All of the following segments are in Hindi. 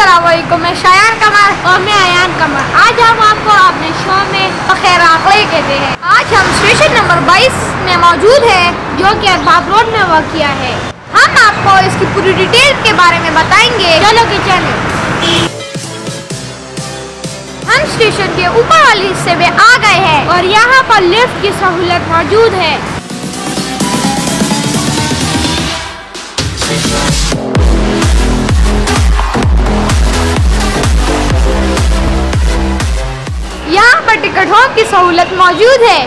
असलम मैं शायान कमर और मैं अयान कमर आज हम आपको अपने शो में बखैर आकड़े कहते हैं। आज हम स्टेशन नंबर 22 में मौजूद है, जो कि अरबाब रोड में वाक़ है। हम आपको इसकी पूरी डिटेल के बारे में बताएँगे। चलो कि चले। हम स्टेशन के ऊपर वाले हिस्से में आ गए हैं और यहाँ पर लिफ्ट की सहूलत मौजूद है। पर की सहूलत मौजूद है।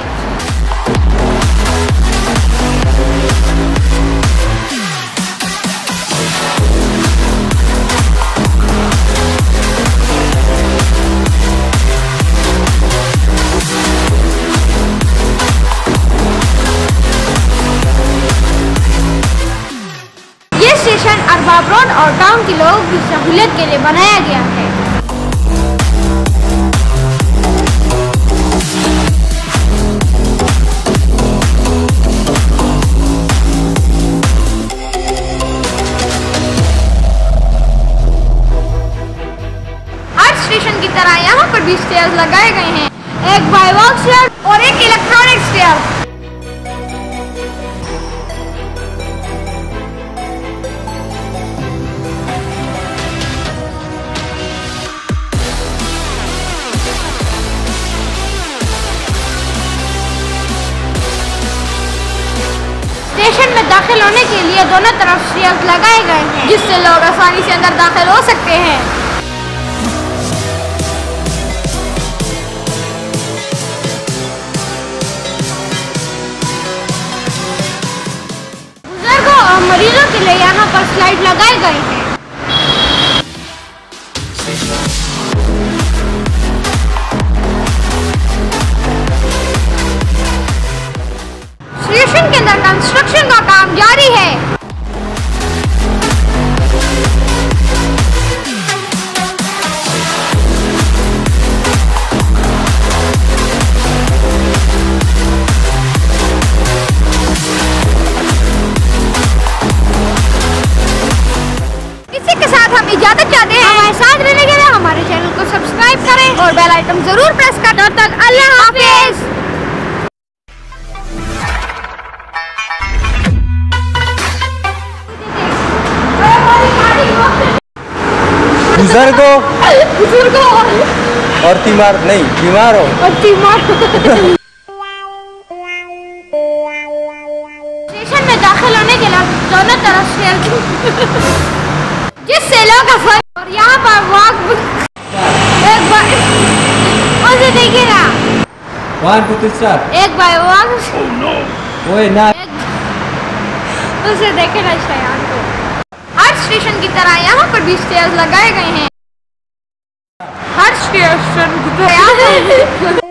स्टेशन अरबाब रोड और टाउन के लोगों की सहूलियत के लिए बनाया गया है। स्टेशन की तरह यहाँ पर भी स्टेयर लगाए गए हैं। एक बाय वॉक स्टेयर और एक इलेक्ट्रॉनिक स्टेयर स्टेशन में दाखिल होने के लिए दोनों तरफ़ स्टेयर्स लगाए गए हैं, जिससे लोग आसानी से अंदर दाखिल हो सकते हैं। लिए यहाँ पर स्लाइड लगाए गए हैं। स्टेशन के अंदर कंस्ट्रक्शन का काम जारी है। बेल आइकन ज़रूर प्रेस कर तब तक अल्लाह हाफिज। बुजुर्गो। बुज़ुर्गों। और तीमार नहीं बीमार हो। और तीमार। स्टेशन में दाखिल होने के लिए दोनों तरफ़ से जिससे लोग और यहाँ पर वॉक एक बार उसे देखिए ना वन टू थ्री स्टार एक बार वॉक ओए ना उसे देखे ना शयान को हर स्टेशन की तरह यहाँ पर भी स्टेयर्स लगाए गए हैं। हर स्टेशन की तरह?